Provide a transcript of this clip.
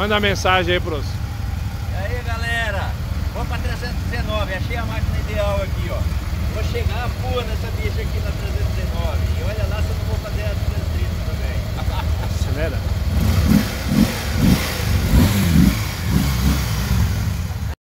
Manda a mensagem aí pros. E aí galera, Vou pra 319, achei a máquina ideal aqui, ó. Vou chegar a porra nessa bicha aqui na 319.